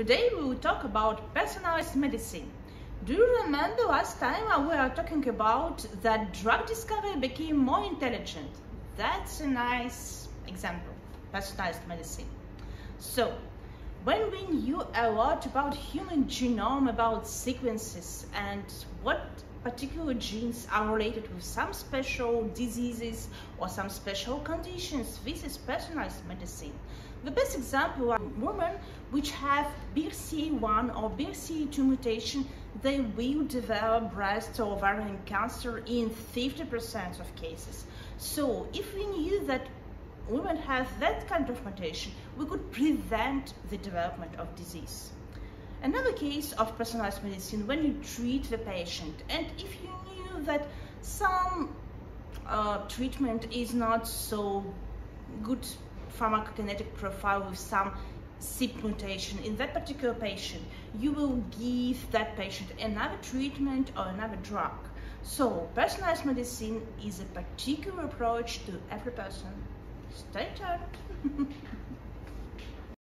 Today we will talk about personalized medicine. Do you remember last time we were talking about that drug discovery became more intelligent? That's a nice example, personalized medicine. So, when we knew a lot about human genome, about sequences and what particular genes are related with some special diseases or some special conditions. This is personalized medicine. The best example are women which have BRCA1 or BRCA2 mutation, they will develop breast or ovarian cancer in 50% of cases. So if we knew that women have that kind of mutation, we could prevent the development of disease. Another case of personalized medicine when you treat the patient and if you knew that some uh, treatment is not so good pharmacokinetic profile with some CYP mutation in that particular patient, you will give that patient another treatment or another drug. So personalized medicine is a particular approach to every person. Stay tuned.